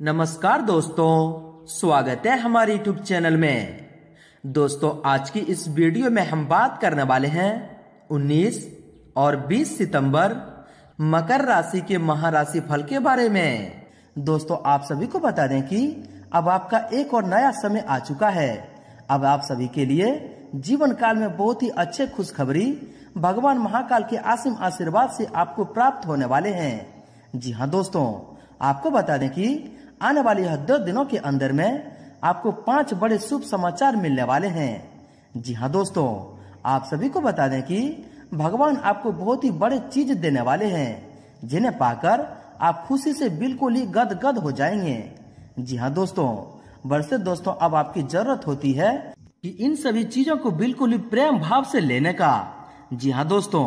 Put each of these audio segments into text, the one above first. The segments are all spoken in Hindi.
नमस्कार दोस्तों, स्वागत है हमारे यूट्यूब चैनल में। दोस्तों, आज की इस वीडियो में हम बात करने वाले हैं 19 और 20 सितंबर मकर राशि के महाराशि फल के बारे में। दोस्तों, आप सभी को बता दें कि अब आपका एक और नया समय आ चुका है। अब आप सभी के लिए जीवन काल में बहुत ही अच्छे खुशखबरी भगवान महाकाल के आसिम आशीर्वाद से आपको प्राप्त होने वाले हैं। जी हाँ दोस्तों, आपको बता दें कि आने वाले दो दिनों के अंदर में आपको पाँच बड़े शुभ समाचार मिलने वाले हैं। जी हाँ दोस्तों, आप सभी को बता दें कि भगवान आपको बहुत ही बड़े चीज़ देने वाले हैं, जिन्हें पाकर आप खुशी से बिल्कुल ही गद गद हो जाएँगे। जी हाँ दोस्तों बरसे दोस्तों, अब आपकी ज़रूरत होती है कि इन सभी चीज़ों को बिल्कुल ही प्रेम भाव से लेने का। जी हाँ दोस्तों,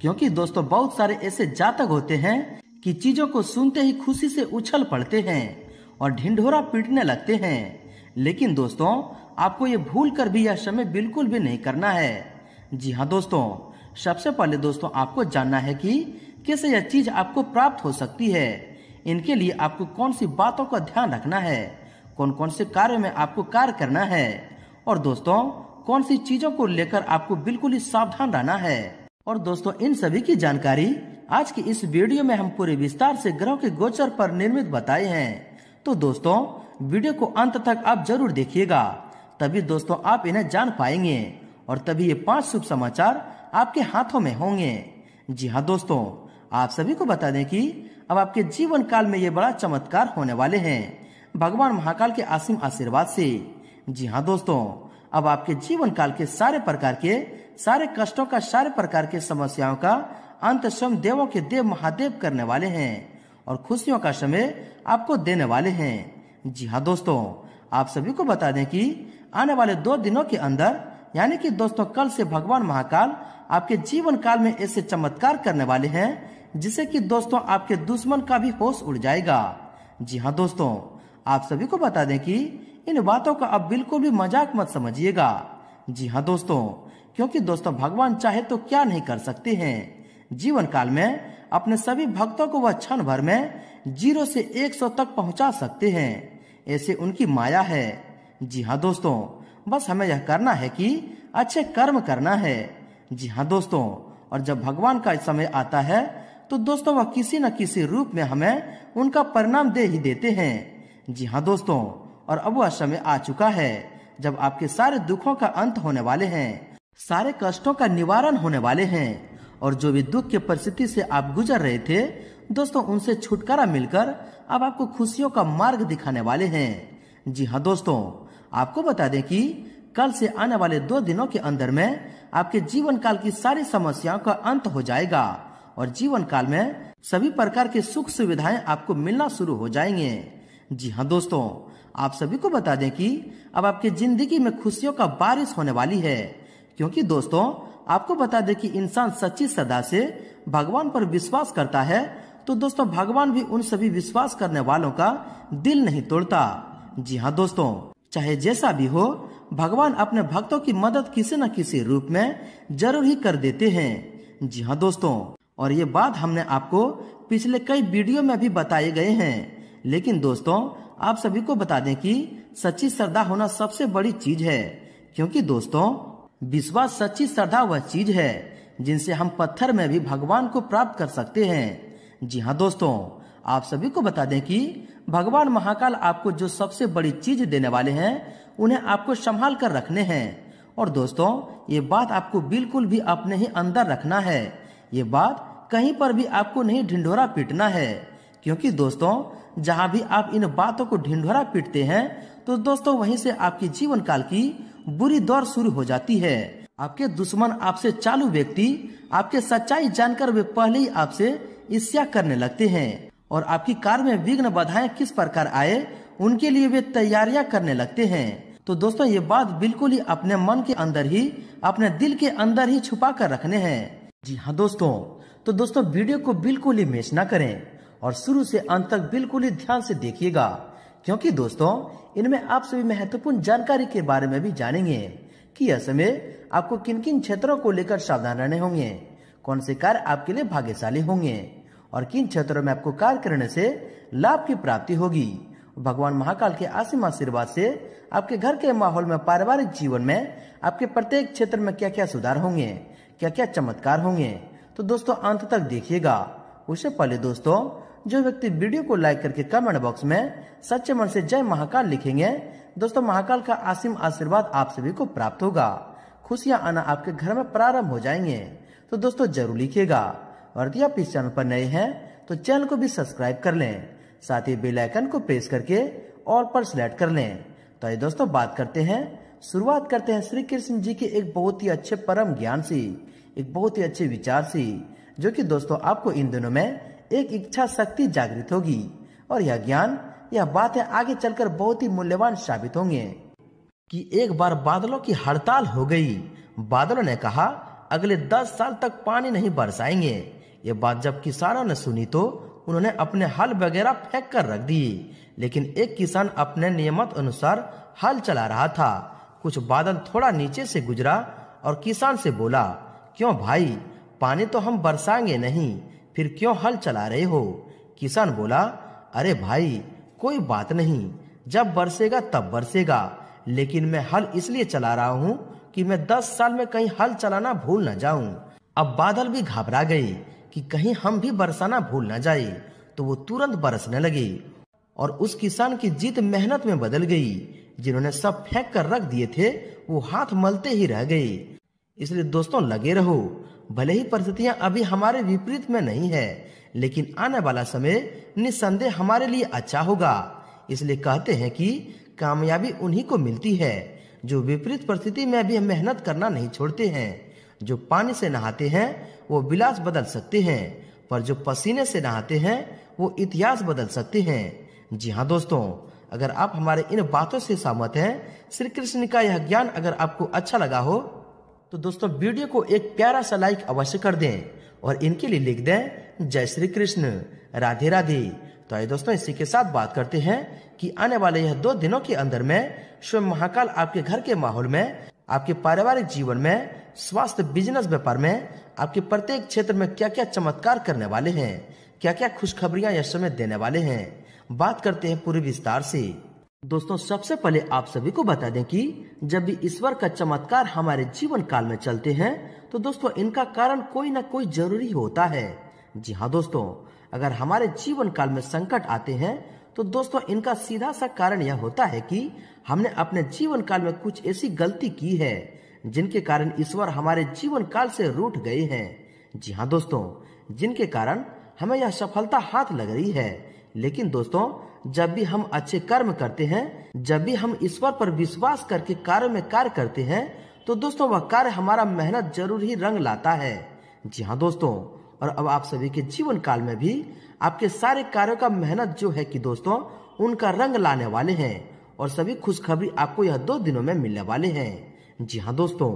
क्योंकि दोस्तों, बहुत सारे ऐसे जातक होते हैं कि चीज़ों को सुनते ही खुशी से उछल पड़ते हैं। और ढिंढोरा पीटने लगते हैं। लेकिन दोस्तों, आपको ये भूल कर भी यह समय बिल्कुल भी नहीं करना है। जी हाँ दोस्तों, सबसे पहले दोस्तों आपको जानना है कि कैसे यह चीज़ आपको प्राप्त हो सकती है। इनके लिए आपको कौन सी बातों का ध्यान रखना है? कौन कौन से कार्य में आपको कार्य करना है? और दोस्तों कौन सी चीज़ों को लेकर आपको बिल्कुल ही सावधान रहना है? और दोस्तों, इन सभी की जानकारी आज की इस वीडियो में हम पूरे विस्तार से ग्रह के गोचर पर निर्मित बताए हैं। तो दोस्तों, वीडियो को अंत तक आप ज़रूर देखिएगा। तभी दोस्तों आप इन्हें जान पाएँगे और तभी ये पाँच शुभ समाचार आपके हाथों में होंगे। जी हाँ दोस्तों, आप सभी को बता दें कि अब आपके जीवन काल में ये बड़ा चमत्कार होने वाले हैं। भगवान महाकाल के आसिम आशीर्वाद से। जी हाँ दोस्तों, अब आपके जीवन काल के सारे प्रकार के, सारे कष्टों का, सारे प्रकार के समस्याओं का अंत स्वयं देवों के देव महादेव करने वाले हैं। और खुशियों का समय आपको देने वाले हैं। जी हाँ दोस्तों, आप सभी को बता दें कि आने वाले दो दिनों के अंदर, यानी कि दोस्तों कल से भगवान महाकाल आपके जीवन काल में ऐसे चमत्कार करने वाले हैं जिसे कि दोस्तों आपके दुश्मन का भी होश उड़ जाएगा। जी हाँ दोस्तों, आप सभी को बता दें कि इन बातों का आप बिल्कुल भी मज़ाक मत समझिएगा। जी हाँ दोस्तों, क्योंकि दोस्तों भगवान चाहे तो क्या नहीं कर सकते हैं। जीवन काल में अपने सभी भक्तों को वह क्षण भर में ज़ीरो से एक सौ तक पहुँचा सकते हैं। ऐसे उनकी माया है। जी हाँ दोस्तों, बस हमें यह करना है कि अच्छे कर्म करना है। जी हाँ दोस्तों, और जब भगवान का समय आता है तो दोस्तों वह किसी न किसी रूप में हमें उनका परिणाम दे ही देते हैं। जी हाँ दोस्तों, और अब वह समय आ चुका है, जब आपके सारे दुखों का अंत होने वाले हैं, सारे कष्टों का निवारण होने वाले हैं। और जो भी दुख की परिस्थिति से आप गुजर रहे थे, दोस्तों, उनसे छुटकारा मिलकर अब आपको खुशियों का मार्ग दिखाने वाले हैं। जी हाँ दोस्तों, आपको बता दें कि कल से आने वाले दो दिनों के अंदर में आपके जीवन काल की सारी समस्याओं का अंत हो जाएगा और जीवन काल में सभी प्रकार के सुख सुविधाएँ आपको मिलना शुरू हो जाएँगे। जी हाँ दोस्तों, आप सभी को बता दें कि अब आपकी ज़िंदगी में खुशियों का बारिश होने वाली है, क्योंकि, दोस्तों आपको बता दें कि इंसान सच्ची सदा से भगवान पर विश्वास करता है तो दोस्तों, भगवान भी उन सभी विश्वास करने वालों का दिल नहीं तोड़ता। जी हाँ दोस्तों, चाहे जैसा भी हो, भगवान अपने भक्तों की मदद किसी न किसी रूप में ज़रूर ही कर देते हैं। जी हाँ दोस्तों, और ये बात हमने आपको पिछले कई वीडियो में भी बताए गए हैं। लेकिन दोस्तों, आप सभी को बता दें कि सच्ची श्रद्धा होना सबसे बड़ी चीज़ है, क्योंकि दोस्तों विश्वास सच्ची श्रद्धा वह चीज़ है, जिनसे हम पत्थर में भी भगवान को प्राप्त कर सकते हैं। जी हाँ दोस्तों, आप सभी को बता दें कि भगवान महाकाल आपको जो सबसे बड़ी चीज़ देने वाले हैं, उन्हें आपको संभाल कर रखने हैं। और दोस्तों, ये बात आपको बिल्कुल भी अपने ही अंदर रखना है। ये बात कहीं पर भी आपको नहीं ढिंढोरा पीटना है, क्योंकि दोस्तों, जहाँ भी आप इन बातों को ढिंढोरा पीटते हैं तो दोस्तों, वहीं से आपकी जीवन काल की बुरी दौर शुरू हो जाती है। आपके दुश्मन आपसे चालू व्यक्ति, आपके सच्चाई जानकर वे पहले ही आपसे ईर्ष्या करने लगते हैं। और आपकी कार में विघ्न बाधाएँ किस प्रकार आए, उनके लिए वे तैयारियाँ करने लगते हैं। तो दोस्तों, ये बात बिल्कुल ही अपने मन के अंदर ही, अपने दिल के अंदर ही छुपा कर रखने हैं। जी हाँ दोस्तों तो दोस्तों, वीडियो को बिल्कुल ही मिस ना करें और शुरू से अंत तक बिल्कुल ही ध्यान से देखिएगा। क्योंकि दोस्तों इनमें आप सभी महत्वपूर्ण जानकारी के बारे में भी जानेंगे कि समय आपको किन किन क्षेत्रों को लेकर सावधान रहने होंगे, कौन से कार्य आपके लिए भाग्यशाली होंगे, और किन क्षेत्रों में आपको कार्य करने से लाभ की प्राप्ति होगी। भगवान महाकाल के आसिम आशीर्वाद से आपके घर के माहौल में पारिवारिक जीवन में आपके प्रत्येक क्षेत्र में क्या क्या सुधार होंगे क्या क्या चमत्कार होंगे तो दोस्तों अंत तक देखिएगा। उससे पहले दोस्तों जो व्यक्ति वीडियो को लाइक करके कमेंट बॉक्स में सच्चे मन से जय महाकाल लिखेंगे, दोस्तों महाकाल का आसिम आशीर्वाद आप सभी को प्राप्त होगा। खुशियाँ आना आपके घर में प्रारंभ हो जाएँगे। तो दोस्तों ज़रूर लिखिएगा। और आप इस चैनल पर नए हैं तो चैनल को भी सब्सक्राइब कर लें, साथ ही बेल आइकन को प्रेस करके ऑल पर सिलेक्ट कर लें। तो आइए दोस्तों बात करते हैं। शुरुआत करते हैं श्री कृष्ण जी के एक बहुत ही अच्छे परम ज्ञान से, एक बहुत ही अच्छे विचार से, जो कि दोस्तों आपको इन दिनों में एक इच्छा शक्ति जागृत होगी और यह ज्ञान, यह बात आगे चलकर बहुत ही मूल्यवान साबित होंगे। कि एक बार बादलों की हड़ताल हो गई, बादलों ने कहा, अगले दस साल तक पानी नहीं बरसाएँगे। ये बात जब किसानों ने सुनी तो उन्होंने अपने हल वगैरह फेंक कर रख दिए, लेकिन एक किसान अपने नियमत अनुसार हल चला रहा था। कुछ बादल थोड़ा नीचे से गुजरा और किसान से बोला, क्यों भाई, पानी तो हम बरसाएँगे नहीं। फिर क्यों हल चला रहे हो? किसान बोला, अरे भाई, कोई बात नहीं, जब बरसेगा तब बरसेगा, लेकिन मैं हल इसलिए चला रहा हूँ कि मैं दस साल में कहीं हल चलाना भूल न जाऊँ। अब बादल भी घबरा गए कि कहीं हम भी बरसाना भूल न जाए तो वो तुरंत बरसने लगे और उस किसान की जीत मेहनत में बदल गई। जिन्होंने सब फेंक कर रख दिए थे, वो हाथ मलते ही रह गए। इसलिए दोस्तों, लगे रहो भले ही परिस्थितियाँ अभी हमारे विपरीत में नहीं है, लेकिन आने वाला समय निस्संदेह हमारे लिए अच्छा होगा। इसलिए कहते हैं कि कामयाबी उन्हीं को मिलती है जो विपरीत परिस्थिति में भी मेहनत करना नहीं छोड़ते हैं। जो पानी से नहाते हैं, वो विलास बदल सकते हैं, पर जो पसीने से नहाते हैं, वो इतिहास बदल सकते हैं। जी हाँ दोस्तों, अगर आप हमारे इन बातों से सहमत हैं, श्री कृष्ण का यह ज्ञान अगर आपको अच्छा लगा हो तो दोस्तों, वीडियो को एक प्यारा सा लाइक अवश्य कर दें और इनके लिए लिख दें, जय श्री कृष्ण, राधे राधे। तो आइए दोस्तों, इसी के साथ बात करते हैं कि आने वाले यह दो दिनों के अंदर में स्वयं महाकाल आपके घर के माहौल में, आपके पारिवारिक जीवन में, स्वास्थ्य बिज़नेस व्यापार में, आपके प्रत्येक क्षेत्र में क्या क्या चमत्कार करने वाले हैं क्या क्या खुशखबरियाँ यह समय देने वाले हैं, बात करते हैं पूरे विस्तार से। दोस्तों, सबसे पहले आप सभी को बता दें कि जब भी ईश्वर का चमत्कार हमारे जीवन काल में चलते हैं तो दोस्तों, इनका कारण कोई ना कोई ज़रूरी होता है। जी हाँ दोस्तों, अगर हमारे जीवन काल में संकट आते हैं तो दोस्तों, इनका सीधा सा कारण यह होता है कि हमने अपने जीवन काल में कुछ ऐसी गलती की है, जिनके कारण ईश्वर हमारे जीवन काल से रूठ गए हैं। जी हाँ दोस्तों, जिनके कारण हमें यह सफलता हाथ लग रही है। लेकिन दोस्तों जब भी हम अच्छे कर्म करते हैं, जब भी हम ईश्वर पर विश्वास करके कार्य में कार्य करते हैं तो दोस्तों, वह कार्य हमारा मेहनत ज़रूर ही रंग लाता है। जी हाँ दोस्तों, और अब आप सभी के जीवन काल में भी आपके सारे कार्यों का मेहनत जो है कि दोस्तों, उनका रंग लाने वाले हैं, और सभी खुशखबरी आपको यह दो दिनों में मिलने वाले हैं। जी हाँ दोस्तों,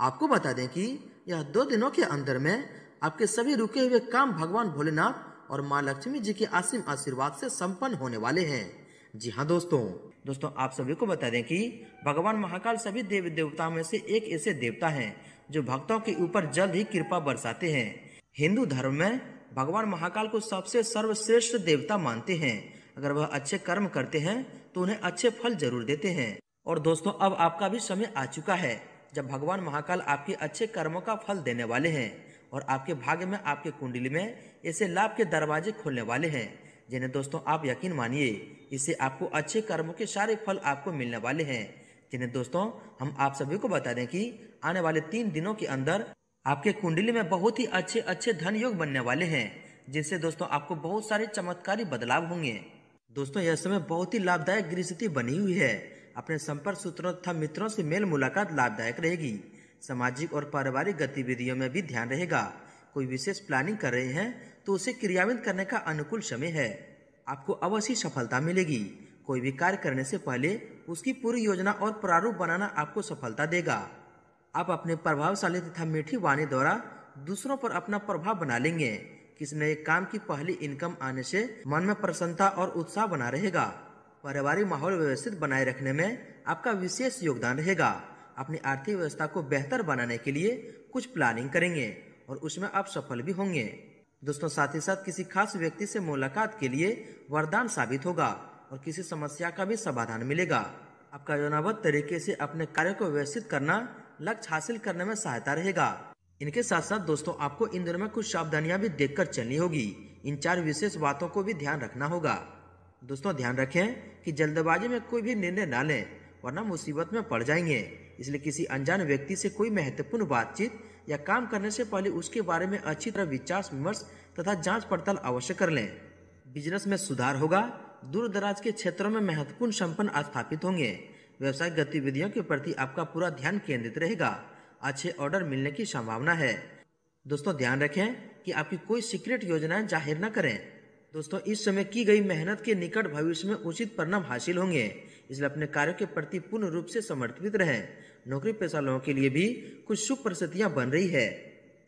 आपको बता दें कि यह दो दिनों के अंदर में आपके सभी रुके हुए काम भगवान भोलेनाथ और माँ लक्ष्मी जी के आसिम आशीर्वाद से संपन्न होने वाले हैं। जी हाँ दोस्तों। दोस्तों, आप सभी को बता दें कि भगवान महाकाल सभी देवी देवताओं में से एक ऐसे देवता हैं जो भक्तों के ऊपर जल्द ही कृपा बरसाते हैं। हिंदू धर्म में भगवान महाकाल को सबसे सर्वश्रेष्ठ देवता मानते हैं। अगर वह अच्छे कर्म करते हैं तो उन्हें अच्छे फल ज़रूर देते हैं। और दोस्तों, अब आपका भी समय आ चुका है जब भगवान महाकाल आपके अच्छे कर्मों का फल देने वाले हैं। और आपके भाग्य में, आपके कुंडली में ऐसे लाभ के दरवाजे खोलने वाले हैं। जिन्हें दोस्तों आप यकीन मानिए, इससे आपको अच्छे कर्मों के सारे फल आपको मिलने वाले हैं। जिन्हें दोस्तों, हम आप सभी को बता दें कि आने वाले तीन दिनों के अंदर आपके कुंडली में बहुत ही अच्छे अच्छे धन योग बनने वाले हैं जिससे दोस्तों आपको बहुत सारे चमत्कारी बदलाव होंगे। दोस्तों, यह समय बहुत ही लाभदायक गृहस्थी बनी हुई है। अपने संपर्क सूत्रों तथा मित्रों से मेल मुलाकात लाभदायक रहेगी। सामाजिक और पारिवारिक गतिविधियों में भी ध्यान रहेगा। कोई विशेष प्लानिंग कर रहे हैं तो उसे क्रियान्वित करने का अनुकूल समय है। आपको अवश्य सफलता मिलेगी। कोई भी कार्य करने से पहले उसकी पूरी योजना और प्रारूप बनाना आपको सफलता देगा। आप अपने प्रभावशाली तथा मीठी वाणी द्वारा दूसरों पर अपना प्रभाव बना लेंगे। किसी नए काम की पहली इनकम आने से मन में प्रसन्नता और उत्साह बना रहेगा। पारिवारिक माहौल व्यवस्थित बनाए रखने में आपका विशेष योगदान रहेगा। अपनी आर्थिक व्यवस्था को बेहतर बनाने के लिए कुछ प्लानिंग करेंगे और उसमें आप सफल भी होंगे। दोस्तों, साथ ही साथ किसी खास व्यक्ति से मुलाकात के लिए वरदान साबित होगा और किसी समस्या का भी समाधान मिलेगा। आपका योजनाबद्ध तरीके से अपने कार्य को व्यवस्थित करना, लक्ष्य हासिल करने में सहायता रहेगा। इनके साथ साथ दोस्तों, आपको इन दिनों में कुछ सावधानियाँ भी देखकर चलनी होगी। इन चार विशेष बातों को भी ध्यान रखना होगा। दोस्तों, ध्यान रखें कि जल्दबाजी में कोई भी निर्णय ना लें। वरना मुसीबत में पड़ जाएँगे। इसलिए किसी अनजान व्यक्ति से कोई महत्वपूर्ण बातचीत या काम करने से पहले उसके बारे में अच्छी तरह विचार, विमर्श तथा जाँच पड़ताल अवश्य कर लें। बिज़नेस में सुधार होगा दूर दराज के क्षेत्रों में महत्वपूर्ण संपन्न स्थापित होंगे। व्यवसायिक गतिविधियों के प्रति आपका पूरा ध्यान केंद्रित रहेगा। अच्छे ऑर्डर मिलने की संभावना है। दोस्तों, ध्यान रखें कि आपकी कोई सीक्रेट योजनाएँ ज़ाहिर न करें। दोस्तों, इस समय की गई मेहनत के निकट भविष्य में उचित परिणाम हासिल होंगे। इसलिए अपने कार्यों के प्रति पूर्ण रूप से समर्पित रहें। नौकरी पेशा लोगों के लिए भी कुछ शुभ परिस्थितियाँ बन रही है।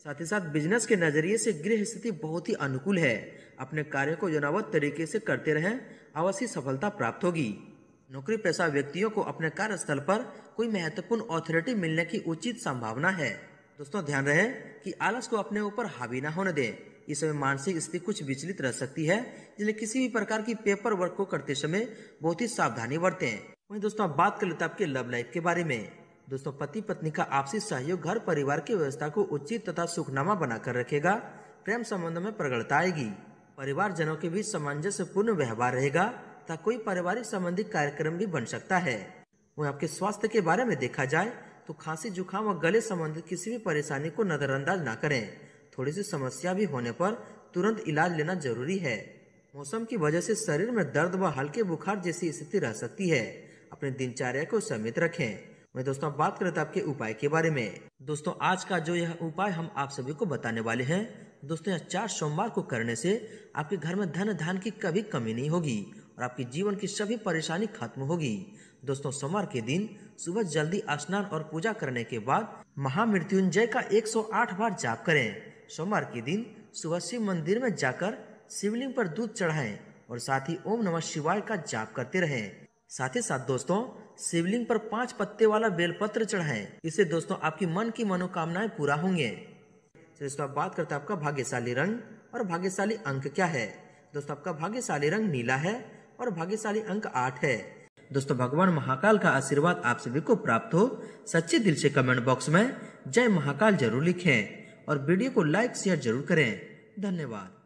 साथ ही साथ बिज़नेस के नज़रिए से गृह स्थिति बहुत ही अनुकूल है। अपने कार्य को योजनाबद्ध तरीके से करते रहें, अवश्य सफलता प्राप्त होगी। नौकरी पेशा व्यक्तियों को अपने कार्यस्थल पर कोई महत्वपूर्ण ऑथोरिटी मिलने की उचित संभावना है। दोस्तों, ध्यान रहे कि आलस को अपने ऊपर हावी न होने दें। इस समय मानसिक स्थिति कुछ विचलित रह सकती है इसलिए किसी भी प्रकार की पेपर वर्क को करते समय बहुत ही सावधानी बरतें। वहीं दोस्तों अब बात कर लेते आपके लव लाइफ के बारे में। दोस्तों पति पत्नी का आपसी सहयोग घर परिवार की व्यवस्था को उचित तथा सुखनामा बनाकर रखेगा। प्रेम संबंध में प्रगड़ता आएगी। परिवार जनों के बीच सामंजस्य पूर्ण व्यवहार रहेगा, तथा कोई पारिवारिक संबंधी कार्यक्रम भी बन सकता है। वही आपके स्वास्थ्य के बारे में देखा जाए तो खांसी, जुकाम और गले संबंधित किसी भी परेशानी को नजरअंदाज न करें। थोड़ी सी समस्या भी होने पर तुरंत इलाज लेना ज़रूरी है। मौसम की वजह से शरीर में दर्द व हल्के बुखार जैसी स्थिति रह सकती है। अपने दिनचर्या को सीमित रखें। मैं दोस्तों बात करते आपके उपाय के बारे में। दोस्तों, आज का जो यह उपाय हम आप सभी को बताने वाले हैं, दोस्तों, यह चार सोमवार को करने से आपके घर में धन धान की कभी कमी नहीं होगी और आपके जीवन की सभी परेशानी खत्म होगी। दोस्तों, सोमवार के दिन सुबह जल्दी स्नान और पूजा करने के बाद महामृत्युंजय का 108 बार जाप करें। सोमवार के दिन सुबह शिव मंदिर में जाकर शिवलिंग पर दूध चढ़ाएँ और साथ ही ओम नमः शिवाय का जाप करते रहें। साथ ही साथ दोस्तों, शिवलिंग पर पाँच पत्ते वाला बेलपत्र चढ़ाएँ। इससे दोस्तों, आपकी मन की मनोकामनाएँ पूरा होंगे। दोस्तों आप बात करते हैं आपका भाग्यशाली रंग और भाग्यशाली अंक क्या है। दोस्तों, आपका भाग्यशाली रंग नीला है और भाग्यशाली अंक आठ है। दोस्तों, भगवान महाकाल का आशीर्वाद आप सभी को प्राप्त हो। सच्चे दिल से कमेंट बॉक्स में जय महाकाल ज़रूर लिखें। और वीडियो को लाइक शेयर ज़रूर करें। धन्यवाद।